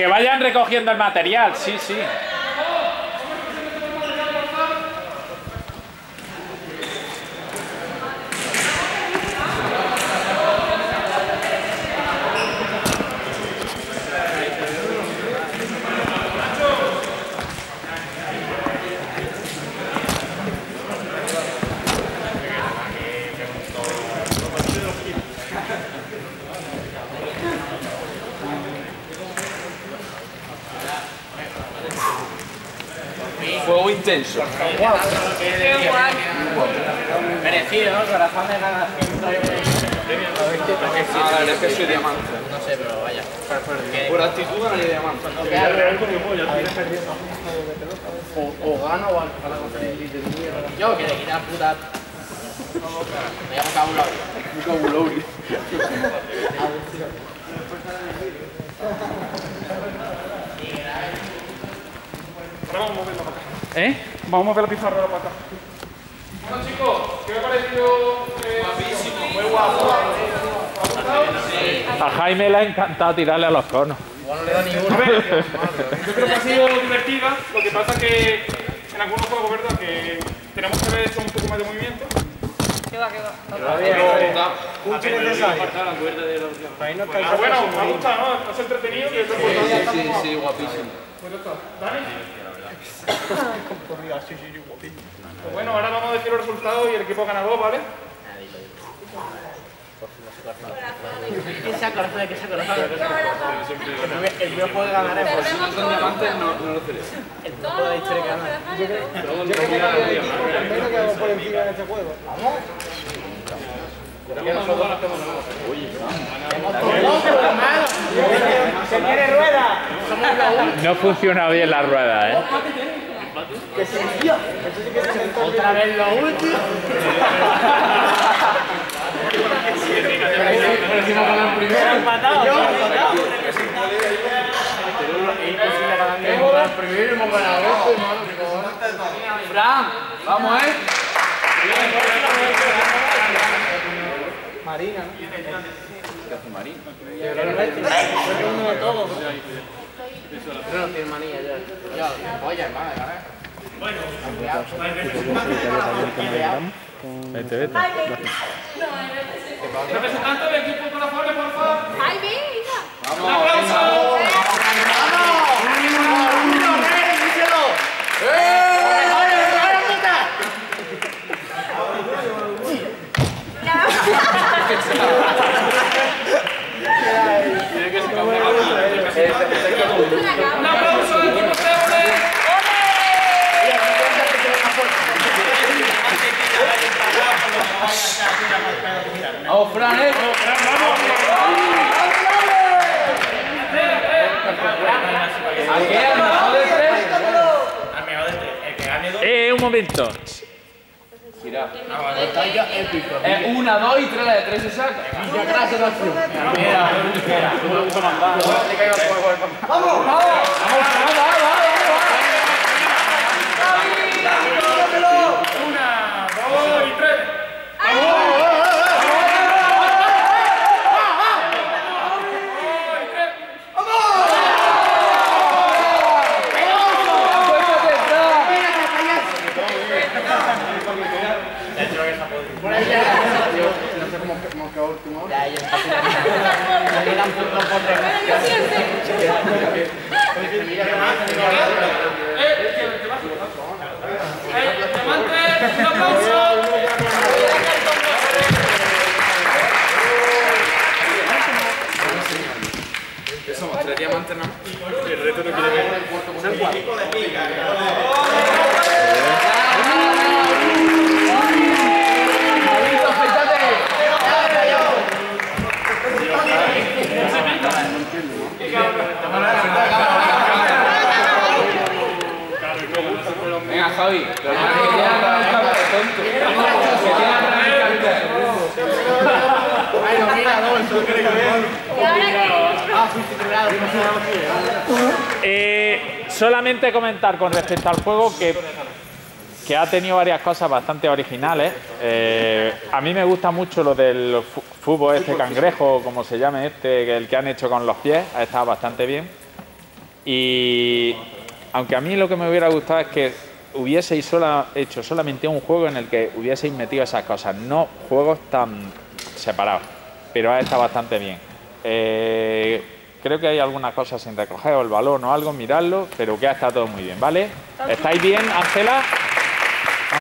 Que vayan recogiendo el material, sí, sí. Intenso. Merecido, ¿no? Corazón de ganas. Ah, es que soy diamante. No sé, pero vaya. Por actitud ganaría diamante. O gano o al Yo que le quitan puta. Me llamo. Vocabulario. Ahora vamos a moverla para acá. ¿Eh? Vamos a mover la pizarra ahora para acá. Bueno chicos, ¿qué me ha parecido? Guapísimo, muy guapo. A Jaime le ha encantado tirarle a los conos. Igual no le da ni uno. A ver, yo creo que ha sido divertida, lo que pasa que en algunos juegos, ¿verdad? Que tenemos que haber hecho un poco más de movimiento. ¿Qué va, qué va? Pero bueno, me ha gustado, ¿no? Es entretenido es importante. Sí, sí, guapísimo. Pues ya está. ¿Dani? Pues bueno, ahora vamos a decir los resultados y el equipo ganador, ¿vale? Corazón, que corazón. El primer juego que ganaremos. Si no son diamantes, no, no lo celebro. El primer juego de la historia que ganaremos. ¡Se quiere rueda! No funciona bien la rueda, ¿eh? Empatado. Es imposible ganar el primero y hemos ganado esto, hermano. Fran, vamos, ¿eh? Marina, ¿no? ¿Qué hace Marín? ¿No? Tiene manilla ya. Ya, oye, hermano, ganar. Vete, vete. Representante del equipo Corazones, por favor. ¡Ay, venga! ¡Un aplauso! ¡Un aplauso al equipo Céboles! Vamos, Fran, ¿eh? ¿A qué? ¿Al mejor de tres? Eh, un momento. Mira. Batalla épico. Eh, una, dos y tres, la de tres se saca. Ya clase de acción. Una, dos y tres. Ya, ya. Me quedan puntos por tres. Eh, Diamante, un aplauso. ¿Qué somos? ¿Tres diamantes no? Venga, Javi. Pero no que tiene arrancar de tonto. Que tiene arrancar Ay, no, mira, no, eso creo que ver. ¿Y ahora qué? Ah, fuiste creado. Eh, solamente comentar con respecto al juego que, que ha tenido varias cosas bastante originales. Eh, a mí me gusta mucho lo del fútbol este cangrejo, como se llame este, el que han hecho con los pies, ha estado bastante bien. Y aunque a mí lo que me hubiera gustado es que hubieseis hecho solamente un juego en el que hubieseis metido esas cosas, no juegos tan separados. Pero ha estado bastante bien. Eh, creo que hay algunas cosas sin recoger o el balón o algo, miradlo, pero que ha estado todo muy bien, ¿vale? ¿Estáis bien, Ángela?